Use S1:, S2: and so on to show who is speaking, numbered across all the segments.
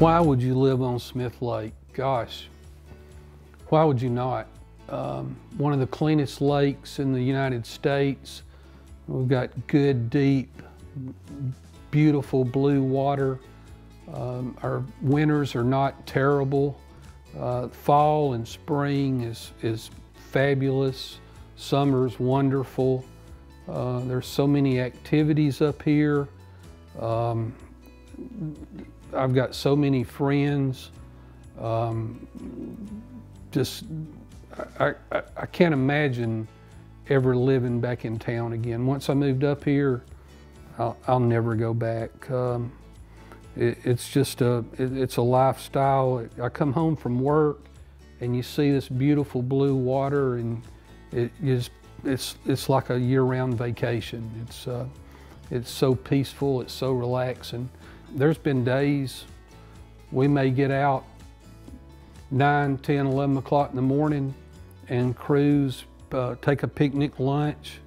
S1: Why would you live on Smith Lake? Gosh, why would you not? Um, one of the cleanest lakes in the United States. We've got good, deep, beautiful blue water. Um, our winters are not terrible. Uh, fall and spring is, is fabulous. Summer's wonderful. Uh, there's so many activities up here. Um, I've got so many friends. Um, just, I, I, I, can't imagine ever living back in town again. Once I moved up here, I'll, I'll never go back. Um, it, it's just a, it, it's a lifestyle. I come home from work and you see this beautiful blue water and it is, it's, it's like a year-round vacation. It's, uh, it's so peaceful, it's so relaxing. There's been days we may get out 9, 10, 11 o'clock in the morning and cruise, uh, take a picnic lunch,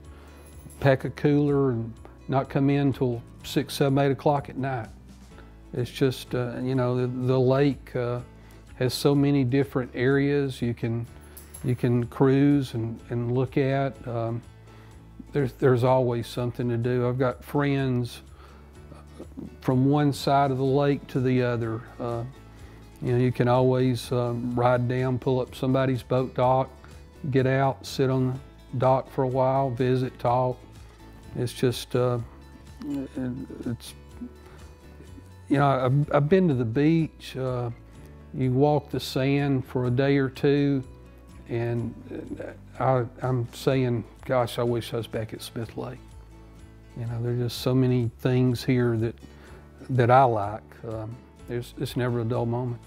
S1: pack a cooler and not come in until 6, 7, 8 o'clock at night. It's just, uh, you know, the, the lake uh, has so many different areas you can, you can cruise and, and look at. Um, there's, there's always something to do. I've got friends from one side of the lake to the other. Uh, you know, you can always um, ride down, pull up somebody's boat dock, get out, sit on the dock for a while, visit, talk. It's just, uh, it's, you know, I've, I've, been to the beach. Uh, you walk the sand for a day or two, and I, I'm saying, gosh, I wish I was back at Smith Lake. You know, there's just so many things here that that I like. Um, it's never a dull moment.